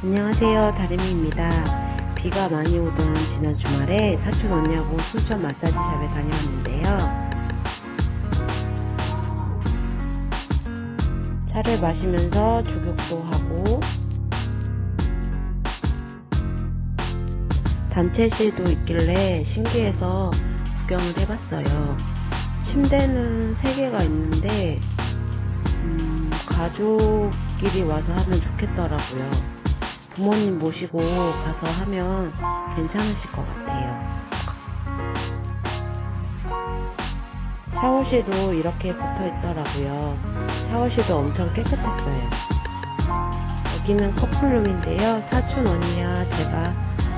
안녕하세요. 다림이입니다. 비가 많이 오던 지난 주말에 사촌 언니하고 순천 마사지샵에 다녀왔는데요. 차를 마시면서 조격도 하고 단체실도 있길래 신기해서 구경을 해봤어요. 침대는 3개가 있는데 음, 가족끼리 와서 하면 좋겠더라고요 부모님 모시고 가서 하면 괜찮으실 것 같아요. 샤워실도 이렇게 붙어 있더라고요. 샤워실도 엄청 깨끗했어요. 여기는 커플룸인데요. 사촌 언니와 제가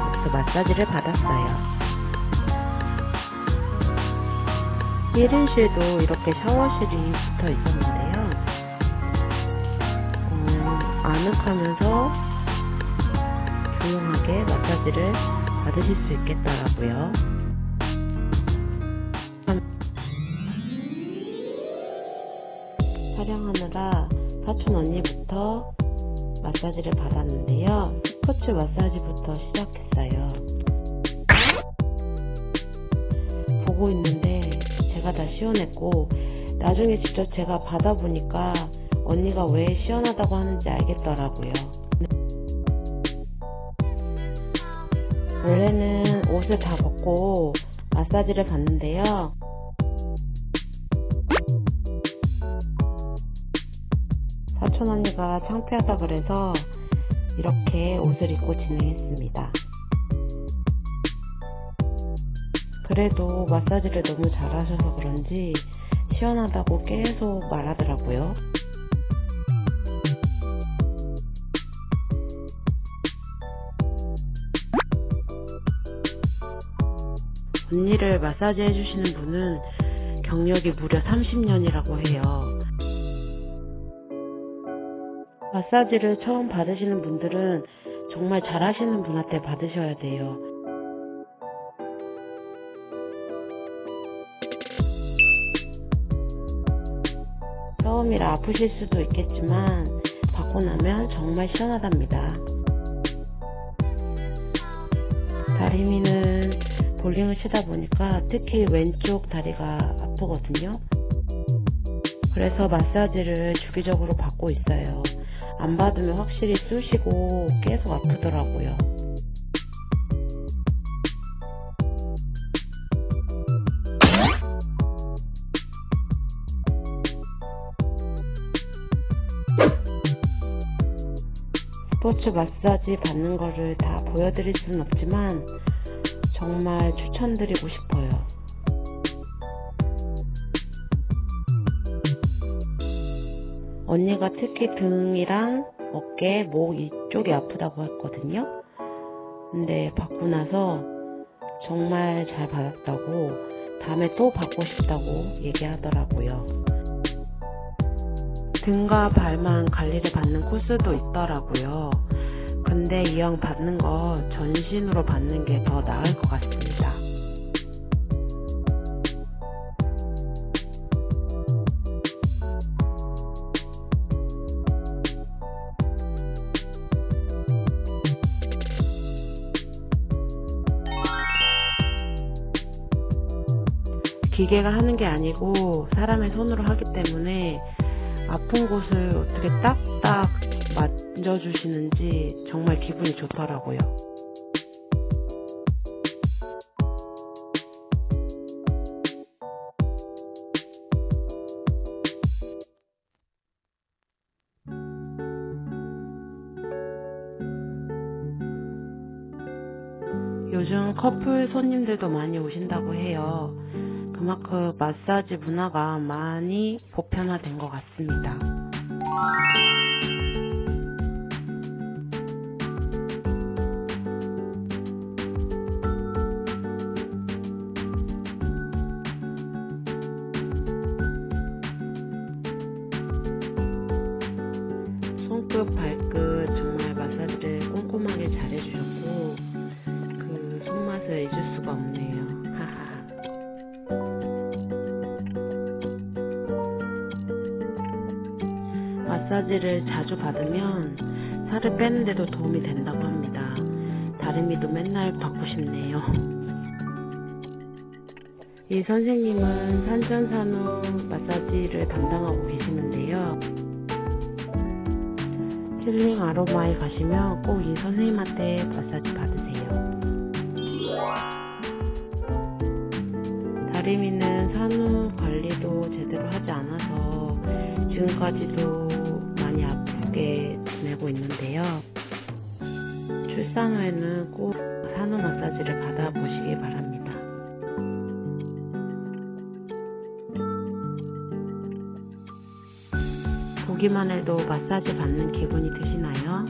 여기서 마사지를 받았어요. 1인실도 이렇게 샤워실이 붙어 있었는데요. 어, 아늑하면서 조용하게 마사지를 받으실 수 있겠더라고요. 촬영하느라 사촌 언니부터 마사지를 받았는데요. 스포츠 마사지부터 시작했어요. 보고 있는데 제가 다 시원했고 나중에 직접 제가 받아보니까 언니가 왜 시원하다고 하는지 알겠더라고요. 원래는 옷을 다 벗고 마사지를 받는데요. 사촌 언니가 창피하다 그래서 이렇게 옷을 입고 진행했습니다. 그래도 마사지를 너무 잘하셔서 그런지 시원하다고 계속 말하더라고요. 언니를 마사지 해주시는 분은 경력이 무려 30년이라고 해요. 마사지를 처음 받으시는 분들은 정말 잘하시는 분한테 받으셔야 돼요. 처음이라 아프실 수도 있겠지만 받고 나면 정말 시원하답니다. 다리미는 볼링을 치다 보니까 특히 왼쪽 다리가 아프거든요. 그래서 마사지를 주기적으로 받고 있어요. 안 받으면 확실히 쑤시고 계속 아프더라고요. 스포츠 마사지 받는 거를 다 보여드릴 수는 없지만 정말 추천드리고 싶어요. 언니가 특히 등이랑 어깨, 목 이쪽이 아프다고 했거든요. 근데 받고 나서 정말 잘 받았다고 다음에 또 받고 싶다고 얘기하더라고요. 등과 발만 관리를 받는 코스도 있더라고요. 근데 이왕 받는 거 전신으로 받는 게 더 나을 것 같습니다. 기계가 하는 게 아니고 사람의 손으로 하기 때문에 아픈 곳을 어떻게 딱딱 만져주시는지 정말 기분이 좋더라고요. 요즘 커플 손님들도 많이 오신다고 해요. 그만큼 마사지 문화가 많이 보편화된 것 같습니다. 마사지 마사지를 자주 받으면 살을 빼는데도 도움이 된다고 합니다. 다리미도 맨날 받고 싶네요. 이 선생님은 산전산후 마사지를 담당하고 계시는데요. 힐링 아로마에 가시면 꼭 이 선생님한테 마사지 받으세요. 다리미는 산후 관리도 제대로 하지 않아서 지금까지도 아프게 지내고 있는데요. 출산 후에는 꼭 산후 마사지를 받아보시기 바랍니다. 보기만 해도 마사지 받는 기분이 드시나요?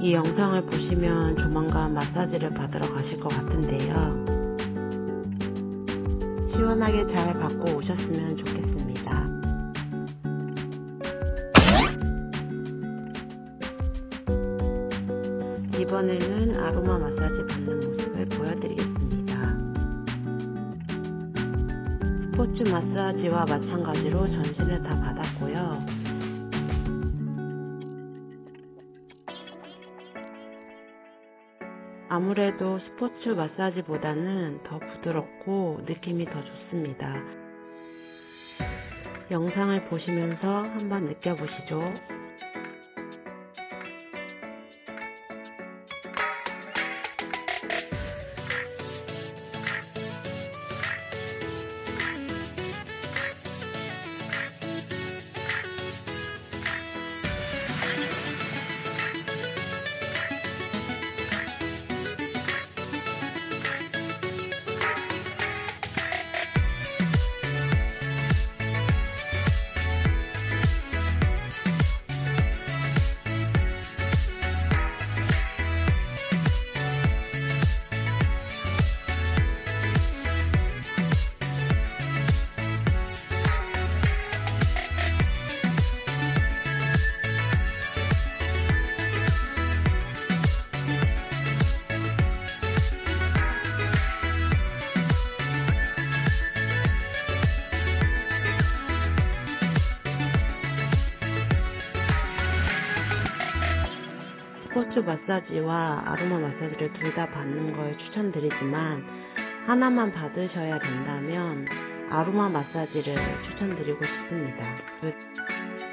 이 영상을 보시면 조만간 마사지를 받으러 가실 것 같은데요. 시원하게 잘 받고 오셨으면 좋겠습니다. 이번에는 아로마 마사지 받는 모습을 보여드리겠습니다. 스포츠 마사지와 마찬가지로 전신을 다 받았고요. 아무래도 스포츠 마사지보다는 더 부드럽고 느낌이 더 좋습니다. 영상을 보시면서 한번 느껴보시죠. 스포츠 마사지와 아로마 마사지를 둘 다 받는 걸 추천드리지만 하나만 받으셔야 된다면 아로마 마사지를 추천드리고 싶습니다.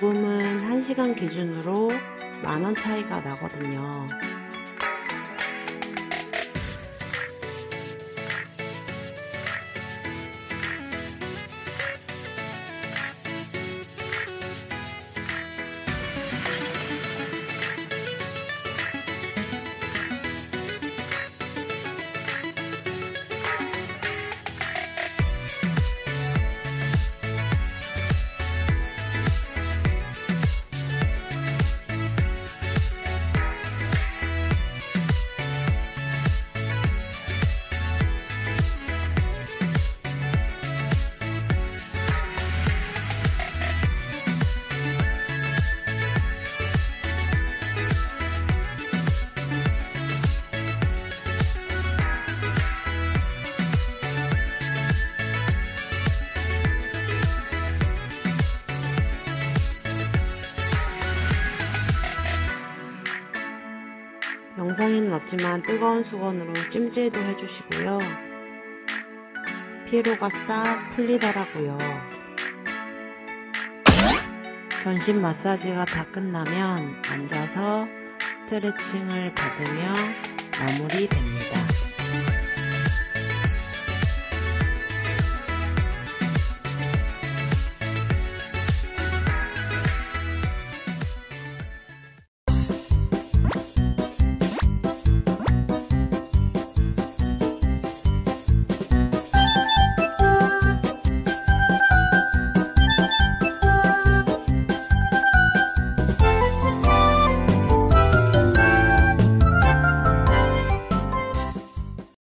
요금은 1시간 기준으로 만원 차이가 나거든요. 영상에는 없지만 뜨거운 수건으로 찜질도 해주시고요. 피로가 싹 풀리더라고요. 전신 마사지가 다 끝나면 앉아서 스트레칭을 받으며 마무리됩니다.